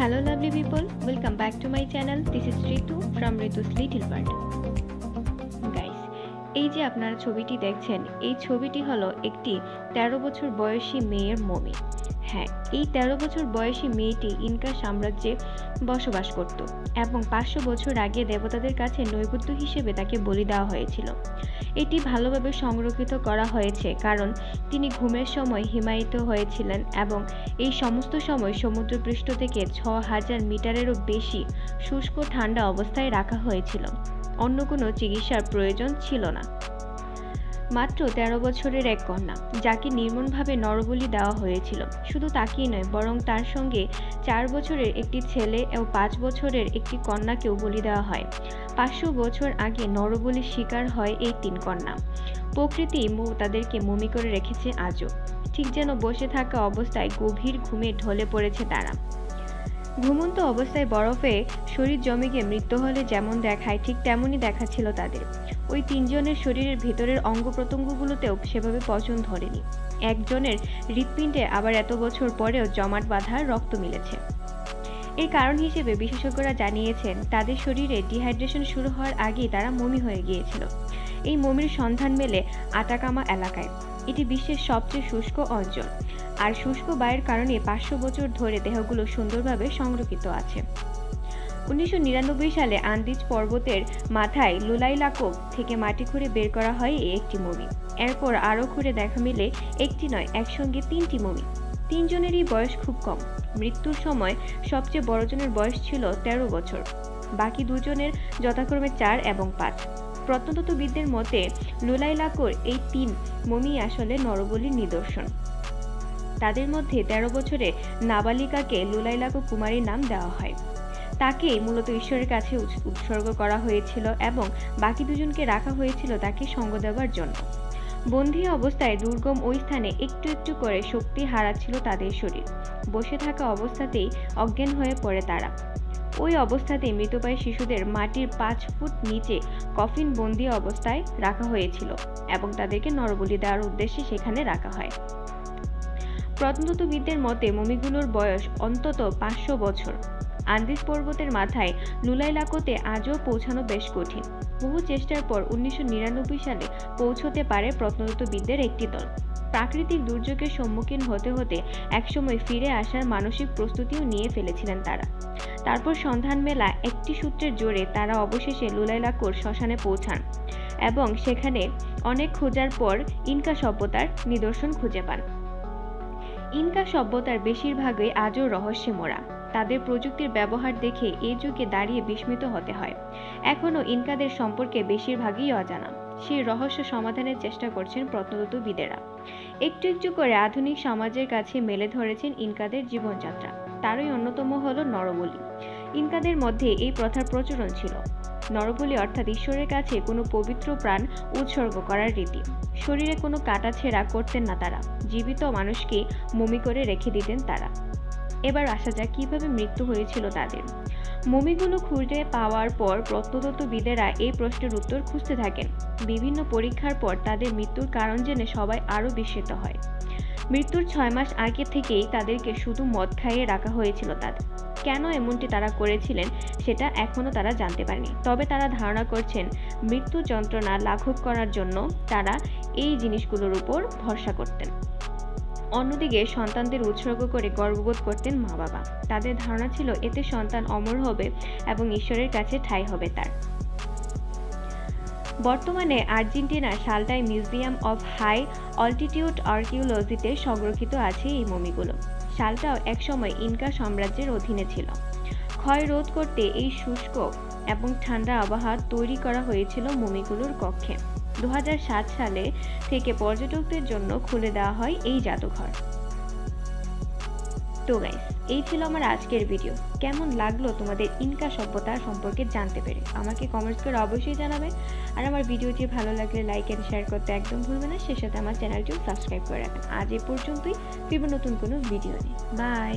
Hello lovely people, welcome back to my channel. This is Ritu from Ritu's Little Bird. এই যে আপনারা ছবিটি দেখছেন, এই ছবিটি হলো একটি ১৩ বছর বয়সী মেয়ের মমি। হ্যাঁ এই ১৩ বছর বয়সী মেয়েটি ইনকা সাম্রাজ্যে বসবাস করত এবং পাঁচশো বছর আগে দেবতাদের কাছে নৈবেদ্য হিসেবে তাকে বলি দেওয়া হয়েছিল। এটি ভালোভাবে সংরক্ষিত করা হয়েছে কারণ তিনি ঘুমের সময় হিমায়িত হয়েছিলেন এবং এই সমস্ত সময় সমুদ্রপৃষ্ঠ থেকে ছ হাজার মিটারেরও বেশি শুষ্ক ঠান্ডা অবস্থায় রাখা হয়েছিল। অন্য কোনো চিকিৎসার প্রয়োজন ছিল না। মাত্র তেরো বছরের এক কন্যা, যাকে নির্মমভাবে নরবলি দেওয়া হয়েছিল। শুধু তাকেই নয়, বরং তার সঙ্গে চার বছরের একটি ছেলে ও পাঁচ বছরের একটি কন্যাকেও বলি দেওয়া হয়। পাঁচশো বছর আগে নরবলির শিকার হয় এই তিন কন্যা। প্রকৃতি তাদেরকে মমি করে রেখেছে আজও। ঠিক যেন বসে থাকা অবস্থায় গভীর ঘুমে ঢলে পড়েছে তারা। ঘুমন্ত অবস্থায় বরফে শরীর জমে গিয়ে মৃত্যু হলে যেমন দেখায়, ঠিক তেমনই দেখাচ্ছিল তাদের। ওই তিনজনের শরীরের ভেতরের অঙ্গ প্রত্যঙ্গগুলোতেও সেভাবে পচন ধরেনি। একজনের হৃৎপিণ্ডে আবার এত বছর পরেও জমাট বাঁধা রক্ত মিলেছে। এর কারণ হিসেবে বিশেষজ্ঞরা জানিয়েছেন, তাদের শরীরে ডিহাইড্রেশন শুরু হওয়ার আগেই তারা মমি হয়ে গিয়েছিল। এই মমির সন্ধান মেলে আটাকামা এলাকায়। এটি বিশ্বের সবচেয়ে শুষ্ক অঞ্চল। আর শুষ্ক বায়ুর কারণে পাঁচশো বছর ধরে দেহগুলো সুন্দরভাবে সংরক্ষিত আছে। উনিশশো নিরানব্বই সালে আন্দিজ পর্বতের মাথায় লুলাইলাকোক থেকে মাটি খুঁড়ে বের করা হয় এই একটি মমি এরপর আরও খুঁড়ে দেখা মিলে একটি নয়, একসঙ্গে তিনটি মমি তিনজনেরই বয়স খুব কম। মৃত্যুর সময় সবচেয়ে বড়জনের বয়স ছিল ১৩ বছর। বাকি দুজনের যথাক্রমে চার এবং পাঁচ। প্রত্নতত্ত্ববিদদের মতে, লুলাইলাকোর এই তিন মমি আসলে নরবলির নিদর্শন। তাদের মধ্যে ১৩ বছরে নাবালিকাকে লুলাইলাকো কুমারীর নাম দেওয়া হয়। তাকে মূলত ঈশ্বরের কাছে উৎসর্গ করা হয়েছিল এবং বাকি দুজনকে রাখা হয়েছিল তাকে সঙ্গ দেওয়ার জন্য। বন্দী অবস্থায় দুর্গম ওই স্থানে একটু একটু করে শক্তি হারাচ্ছিল তাদের শরীর। বসে থাকা অবস্থাতেই অজ্ঞান হয়ে পড়ে তারা। ওই অবস্থাতেই মৃতপায় শিশুদের মাটির পাঁচ ফুট নিচে কফিন বন্দি অবস্থায় রাখা হয়েছিল এবং তাদেরকে নরবলি দেওয়ার উদ্দেশ্যে সেখানে রাখা হয়। প্রত্নতত্ত্ববিদদের মতে, মমিগুলোর বয়স অন্তত পাঁচশো বছর। আন্দিজ পর্বতের মাথায় লুলাইলাকোতে আজও পৌঁছানো বেশ কঠিন। বহু চেষ্টার পর উনিশশো নিরানব্বই সালে পৌঁছতে পারে প্রত্নতত্ত্ববিদদের একটি দল। প্রাকৃতিক দুর্যোগের সম্মুখীন হতে হতে একসময় ফিরে আসার মানসিক প্রস্তুতিও নিয়ে ফেলেছিলেন তারা। তারপর সন্ধান মেলা একটি সূত্রের জোরে তারা অবশেষে লুলাইলাকোর শ্মশানে পৌঁছান এবং সেখানে অনেক খোঁজার পর ইনকা সভ্যতার নিদর্শন খুঁজে পান। ইনকা সভ্যতার বেশিরভাগই আজও রহস্যে মোড়া তাদের প্রযুক্তির ব্যবহার দেখে এ যুগে দাঁড়িয়ে বিস্মিত হতে হয়। এখনও ইনকাদের সম্পর্কে বেশিরভাগই অজানা। সেই রহস্য সমাধানের চেষ্টা করছেন প্রত্নতত্ত্ববিদেরা। একটু একটু করে আধুনিক সমাজের কাছে মেলে ধরেছেন ইনকাদের জীবনযাত্রা। তারই অন্যতম হল নরবলি। ইনকাদের মধ্যে এই প্রথার প্রচলন ছিল। নরবলি অর্থাৎ ঈশ্বরের কাছে কোনো পবিত্র প্রাণ উৎসর্গ করার রীতি। শরীরে কোনো কাটা ছেঁড়া করতেন না তারা। জীবিত মানুষকে মমি করে রেখে দিতেন তারা। এবার আসা যাক কীভাবে মৃত্যু হয়েছিল তাদের। মমিগুলো খুঁজে পাওয়ার পর প্রত্নতত্ত্ববিদেরা এই প্রশ্নের উত্তর খুঁজতে থাকেন। বিভিন্ন পরীক্ষার পর তাদের মৃত্যুর কারণ জেনে সবাই আরও বিস্মিত হয়। মৃত্যুর ছয় মাস আগে থেকেই তাদেরকে শুধু মদ খাইয়ে রাখা হয়েছিল তাদের। কেন এমনটি তারা করেছিলেন সেটা এখনও তারা জানতে পারেনি। তবে তারা ধারণা করছেন, মৃত্যু যন্ত্রণা লাঘব করার জন্য তারা এই জিনিসগুলোর উপর ভরসা করতেন। অন্যদিকে সন্তানদের উৎসর্গ করে গর্ববোধ করতেন মা বাবা। তাদের ধারণা ছিল, এতে সন্তান অমর হবে এবং ঈশ্বরের কাছে ঠাই হবে তার। বর্তমানে আর্জেন্টিনার সালটাই মিউজিয়াম অফ হাই অল্টিটিউড আর্কিওলজিতে সংরক্ষিত আছে এই মমিগুলো। সালটাও একসময় ইনকা সাম্রাজ্যের অধীনে ছিল। ক্ষয় রোধ করতে এই শুষ্ক এবং ঠান্ডা আবহাওয়া তৈরি করা হয়েছিল মমিগুলোর কক্ষে। দু হাজার সাত সালে থেকে পর্যটকদের জন্য খুলে দেওয়া হয় এই জাদুঘর। তো গাইস এই ছিল আমার আজকের ভিডিও কেমন লাগল তোমাদের ইনকা সভ্যতা সম্পর্কে জানতে পেরে? আমাকে কমেন্টস করে অবশ্যই জানাবে। আর আমার ভিডিওটি ভালো লাগলে লাইক অ্যান্ড শেয়ার করতে একদম ভুলবে না। সে সাথে আমার চ্যানেলটিও সাবস্ক্রাইব করে রাখবেন। আজ এ পর্যন্তই। ফিরব নতুন কোনো ভিডিও নিয়ে। বাই